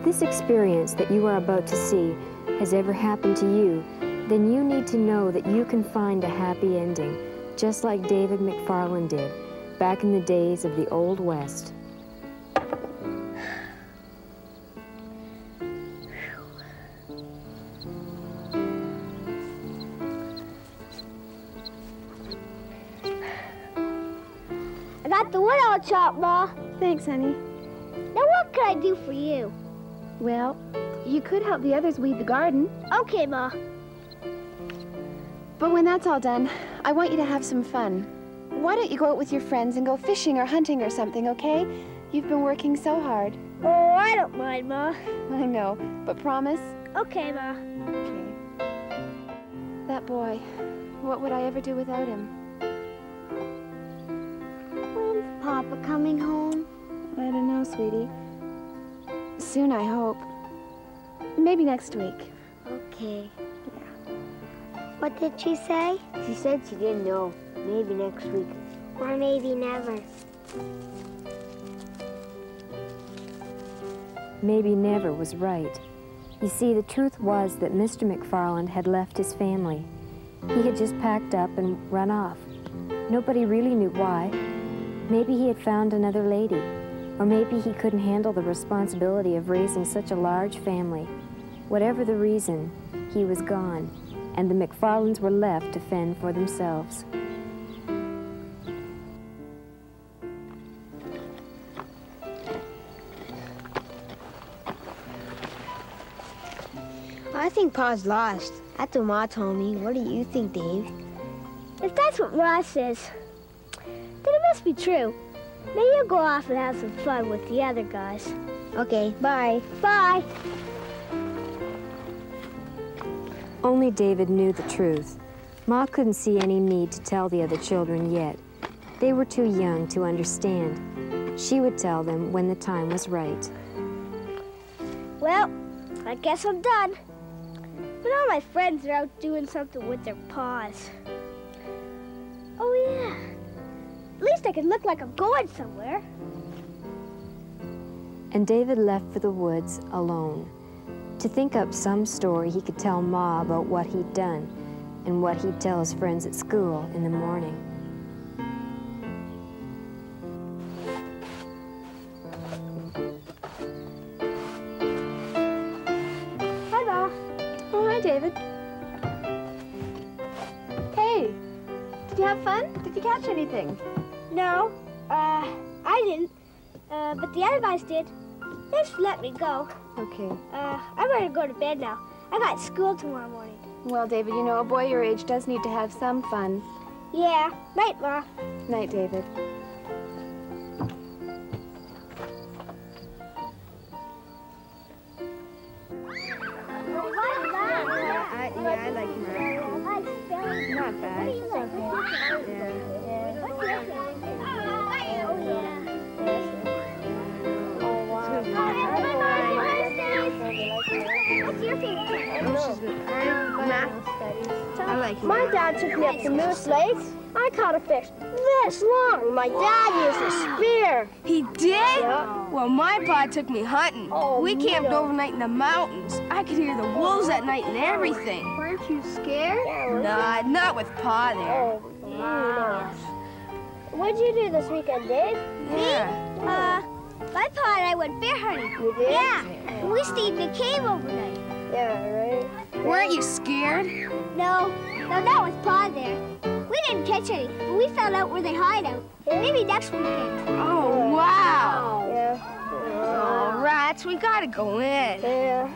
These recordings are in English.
If this experience that you are about to see has ever happened to you, then you need to know that you can find a happy ending, just like David McFarlane did back in the days of the Old West. I got the wood all chopped, Ma. Thanks, honey. Now what can I do for you? Well, you could help the others weed the garden. Okay, Ma. But when that's all done, I want you to have some fun. Why don't you go out with your friends and go fishing or hunting or something, okay? You've been working so hard. Oh, I don't mind, Ma. I know, but promise? Okay, Ma. Okay. That boy, what would I ever do without him? When's Papa coming home? I don't know, sweetie. Soon, I hope. Maybe next week. Okay. Yeah. What did she say? She said she didn't know. Maybe next week. Or maybe never. Maybe never was right. You see, the truth was that Mr. McFarlane had left his family. He had just packed up and run off. Nobody really knew why. Maybe he had found another lady, or maybe he couldn't handle the responsibility of raising such a large family. Whatever the reason, he was gone, and the McFarlanes were left to fend for themselves. I think Pa's lost. That's what Ma told me. What do you think, Dave? If that's what Ma says, then it must be true. Now you go off and have some fun with the other guys. Okay, bye. Bye. Only David knew the truth. Ma couldn't see any need to tell the other children yet. They were too young to understand. She would tell them when the time was right. Well, I guess I'm done. But all my friends are out doing something with their pas. Oh, yeah. At least I can look like I'm going somewhere. And David left for the woods alone to think up some story he could tell Ma about what he'd done and what he'd tell his friends at school in the morning. Hi, Ma. Oh, hi, David. Hey, did you have fun? Did you catch anything? No, uh, I didn't. Uh, but the other guys did. Thanks for letting me go. Okay. Uh, I'm ready to go to bed now. I got school tomorrow morning. Well, David, you know, a boy your age does need to have some fun. Yeah, night, Ma. Night, David. Dad took me up to Moose Lake. I caught a fish this long. My dad used a spear. He did? Yeah. Well, my pa took me hunting. Oh, we camped no. overnight in the mountains. I could hear the wolves at night and everything. Weren't you scared? Nah, not with pa there. Oh, wow. What'd you do this weekend, Dave? Yeah. Uh, my pa and I went bear hunting. You did? Yeah. and We stayed in a cave overnight. Yeah, right? Weren't you scared? No, no, that was Pa there. We didn't catch any, but we found out where they hide out. Maybe next weekend. Oh, wow. Yeah. Oh, rats, we gotta go in. Yeah.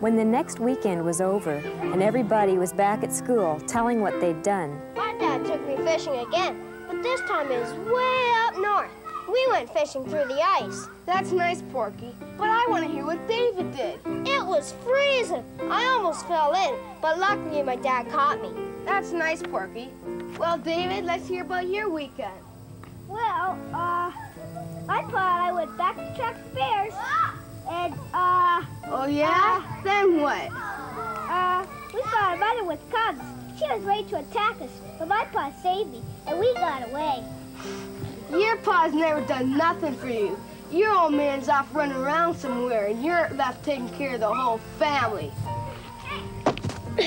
When the next weekend was over and everybody was back at school telling what they'd done, My dad took me fishing again, but this time it was way up north. We went fishing through the ice. That's nice, Porky. But I want to hear what David did. It was freezing. I almost fell in, but luckily my dad caught me. That's nice, Porky. Well, David, let's hear about your weekend. Well, uh, I thought I went back to track the bears. And, uh, Oh, yeah? then what? uh, we saw a mother with cubs. She was ready to attack us, but my pa saved me, and we got away. Your pa's never done nothing for you. Your old man's off running around somewhere, and you're left taking care of the whole family.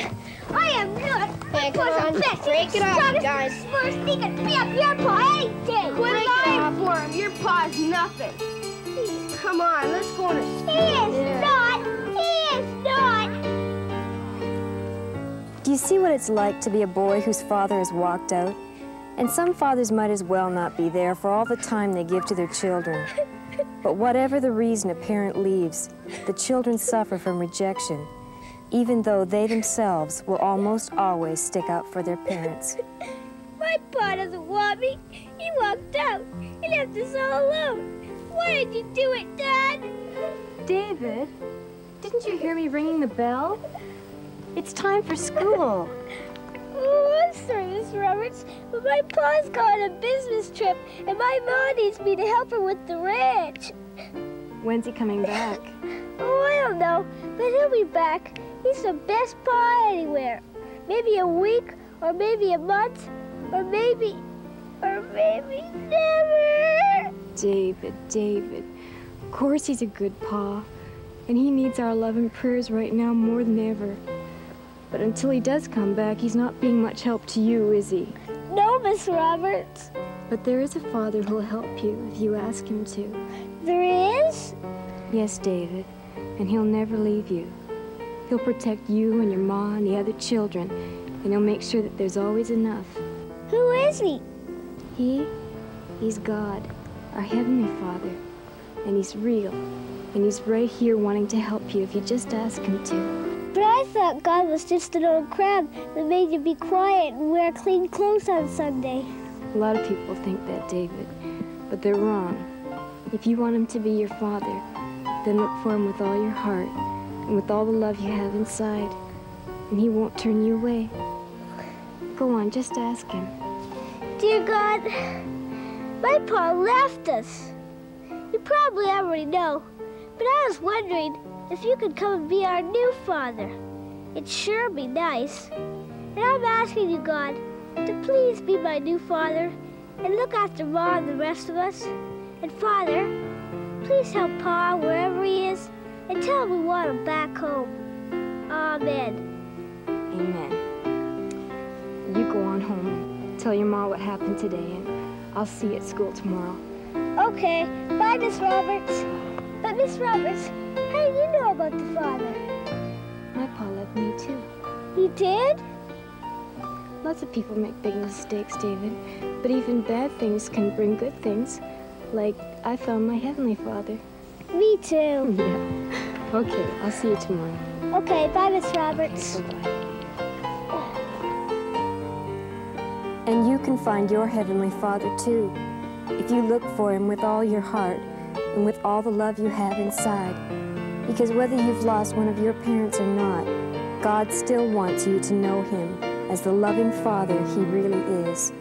I am not. Hey, come on, best, break it off, guys. First thing to be up your pa any day. Quit lying for him. Your pa's nothing. Come on, let's go on a He is not. He is not. Do you see what it's like to be a boy whose father has walked out? And some fathers might as well not be there for all the time they give to their children. But whatever the reason a parent leaves, the children suffer from rejection, even though they themselves will almost always stick up for their parents. My pa doesn't want me. He walked out. He left us all alone. Why did you do it, Dad? David, didn't you hear me ringing the bell? It's time for school. Oh, I'm sorry, Miss Roberts, but my pa's gone on a business trip, and my mom needs me to help her with the ranch. When's he coming back? Oh, I don't know, but he'll be back. He's the best pa anywhere. Maybe a week, or maybe a month, or maybe, or maybe never. David, David. Of course he's a good pa. And he needs our love and prayers right now more than ever. But until he does come back, he's not being much help to you, is he? No, Miss Roberts. But there is a father who'll help you if you ask him to. There is? Yes, David. And he'll never leave you. He'll protect you and your ma and the other children. And he'll make sure that there's always enough. Who is he? He? He's God, our Heavenly Father. And he's real. And he's right here wanting to help you if you just ask him to. But I thought God was just an old crab that made you be quiet and wear clean clothes on Sunday. A lot of people think that, David, but they're wrong. If you want him to be your father, then look for him with all your heart and with all the love you have inside, and he won't turn you away. Go on, just ask him. Dear God, my pa left us. You probably already know, but I was wondering if you could come and be our new father. It'd sure be nice. And I'm asking you, God, to please be my new father and look after Ma and the rest of us. And Father, please help Pa wherever he is and tell him we want him back home. Amen. Amen. You go on home. Tell your ma what happened today, and I'll see you at school tomorrow. Okay, bye, Miss Roberts. But Miss Roberts, how do you know about the father? My pa loved me too. He did? Lots of people make big mistakes, David, but even bad things can bring good things. Like I found my Heavenly Father. Me too. Yeah. Okay, I'll see you tomorrow. Okay, bye, Miss Roberts. Bye-bye. And you can find your Heavenly Father too, if you look for Him with all your heart and with all the love you have inside. Because whether you've lost one of your parents or not, God still wants you to know Him as the loving Father He really is.